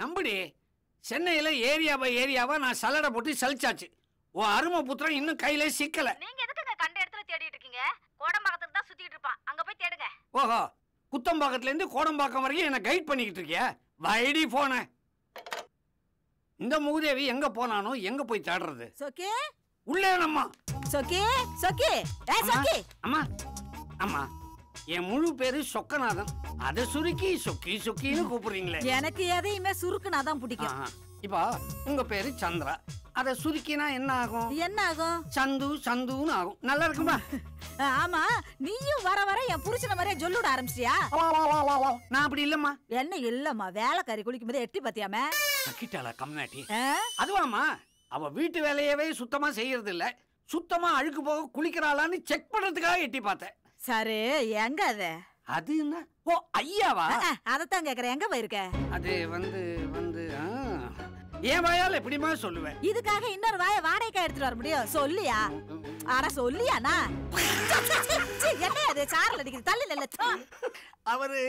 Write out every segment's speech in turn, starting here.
நம்புடி. சென்னையில area by ஏரியாவா நான் சல்லடை போட்டு சலிச்சாச்சு. உன் அருமை புத்திரன் இன்னும் கையில சிக்கல. நீங்க எதுக்குங்க கண்ட இடத்துல தேடிட்டு இருக்கீங்க? கோடம்பாக்கத்துல தான் சுத்திட்டு இருப்பான். அங்க போய் தேடுங்க. ஓஹோ குத்தம்பாக்கத்துல இருந்து கோடம்பாக்கம் வரைக்கும் என்ன கைட் பண்ணிக்கிட்டு இருக்கியா? வைடி போன. இந்த மூதேவி எங்க போனானோ எங்க போய் தேடுறது? சொக்கி. உள்ளே நம்மா சொக்கி சொக்கி. ஏ சொக்கி. அம்மா அம்மா. என் முழு பேரு சொக்கநாதன். அதை சுருக்கி சொக்கி சொக்கின்னு கூப்பிடுறீங்களே. எனக்கு எதையுமே சுருக்குனா தான் பிடிக்கும். இப்போ உங்க பேரு சந்திரா. அதை சுருக்கினா என்ன ஆகும்? என்ன ஆகும்? சந்து சந்துன்னு ஆகும். நல்லா இருக்குமா? ஆமா. நீயும் வர வர என் புருஷன மாதிரியே சொல்லுட ஆரம்பிச்சியா நான் அப்படி இல்லம்மா. என்ன இல்லம்மா? வேலைக்காரி குளிக்கும் போது எட்டி பாத்தியாம நக்கிட்டாளா கம்னாட்டி அதுவாம்மா அவ வீட்டு வேலையவே சுத்தமா செய்யறது இல்ல சுத்தமா அழுக்கு போக குளிக்கிறாளான்னு செக் பண்றதுக்காக எட்டி பார்த்தேன். சரி எங்க அது? அது என்ன? ஓ ஐயாவா? அதத்தான் கேக்குறேன். எங்க போயிருக்க? அது வந்து வந்து. என் வாயால் எப்படிமா சொல்லுவேன்? இதுக்காக இன்னொரு வாய வாடகைக்கா எடுத்துட்டு வர முடியும்? சொல்லியா? ஆனா சொல்லியாண்ணா என்ன அது சாரல் அடிக்குது. தள்ளி இல்ல அவரு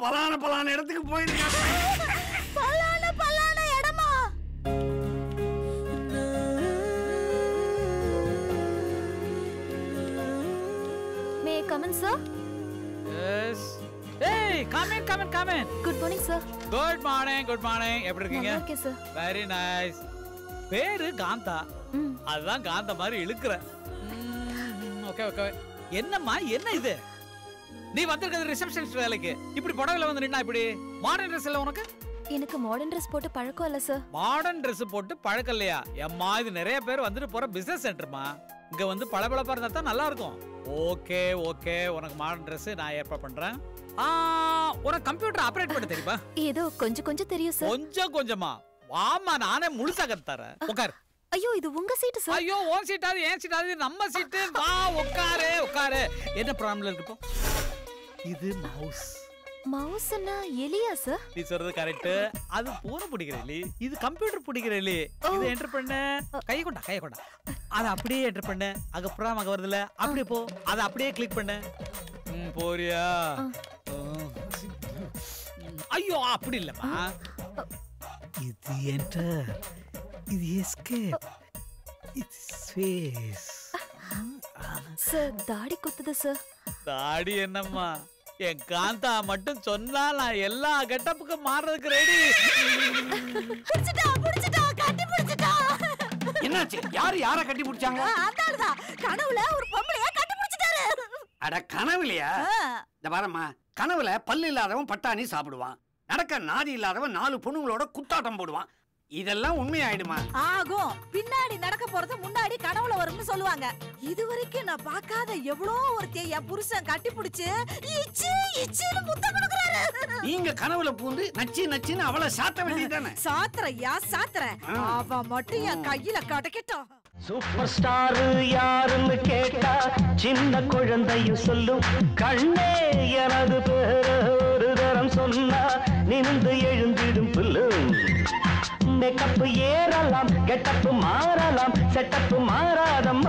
பலான பலான இடத்துக்கு போயிருக்காங்க பல்லான பல்லான may come in sir yes ஏய் come in come in come in good morning sir good morning good morning எப்படி இருக்கீங்க? நல்லா இருக்கேன் சார் வெரி நைஸ் பேரு காந்தா. அதுதான் காந்த மாதிரி இழுக்கிற. ஓகே ஓகே என்னம்மா என்ன இது? நீ வந்திருக்கிறது ரிசப்ஷனிஸ்ட் வேலைக்கு. இப்படி புடவைல வந்து நின்னா இப்படி? மாடர்ன் ட்ரெஸ் இல்ல உனக்கு? எனக்கு மாடர்ன் ட்ரெஸ் போட்டு பழக்கம் இல்ல சார் மாடர்ன் Dress போட்டு பழக்கம் இல்லையா? எம்மா இது நிறைய பேர் வந்துட்டு போற பிசினஸ் சென்டர்மா இங்க வந்து பளபளப்பா இருந்தா தான் நல்லா இருக்கும் ஓகே ஓகே உனக்கு மாடர்ன் Dress நான் ஏற்பாடு பண்றேன். ஆ உனக்கு கம்ப்யூட்டர் ஆபரேட் பண்ண தெரியுமா? ஏதோ கொஞ்சம் கொஞ்சம் தெரியும் சார் கொஞ்சம் கொஞ்சமா. வாமா நானே முழுசா கத்து தரேன். உட்கார் ஐயோ இது உங்க சீட்டு சார் ஐயோ உன் சீட்டாது ஏன் சீட்டாது நம்ம சீட்டு வா உட்காரு உட்காரு என்ன ப்ராப்ளம் இருக்கு இது மவுஸ் மவுஸ்னா எலியா சார் நீ சொல்றது கரெக்ட் அது பூனை பிடிக்கிற எலி இது கம்ப்யூட்டர் பிடிக்கிற எலி இது என்டர் பண்ணு. கை கொண்டா கை கொண்டா. அதை அப்படியே என்டர் பண்ணு. அங்க ப்ராம் அங்க வருதுல அப்படியே போ. அதை அப்படியே கிளிக் பண்ணு. ம், போறியா. ஐயோ அப்படி இல்லம்மா. இது என்டர் இது எஸ்கேப் இது ஸ்பேஸ் சார் தாடி குத்துது சார் தாடி என்னம்மா? என் காந்தா மட்டும் சொன்னா நான் எல்லா கெட்டப்புக்கும் மாறுறதுக்கு ரெடி என்னாச்சு? யாரு யார கட்டி பிடிச்சாங்க? கனவுல ஒரு பொம்பளைய கட்டி புடிச்சிட்டாரு. அட கனவுலையா? இந்த பாரம்மா கனவுல பல்லு இல்லாதவன் பட்டாணி சாப்பிடுவான். நடக்க நாதி இல்லாதவன் நாலு பொண்ணுங்களோட குத்தாட்டம் போடுவான். இதெல்லாம் உண்மையாயிடுமா? ஆகும். பின்னாடி நடக்க போறது முன்னாடி கனவுல வரும்னு சொல்லுவாங்க. இது வரைக்கும் நான் பார்க்காத எவ்வளோ ஒருத்திய என் புருஷன் கட்டி பிடிச்சு இச்சு இச்சுன்னு முத்தம் கொடுக்குறாரு. நீங்க கனவுல பூந்து நச்சு நச்சுன்னு அவளை சாத்த வேண்டியதானே சாத்திரையா சாத்திர அவ மட்டும் என் கையில கிடைக்கட்டும். சூப்பர் ஸ்டார் யாருன்னு கேட்டா சின்ன குழந்தையும் சொல்லும். கண்ணே எனது பேர ஒரு தரம் சொன்னா நிமிந்து எழுந்திடும் மேக்கப் ஏறலாம் கெட்டப்பு மாறலாம் செட்டப்பு மாறாதம்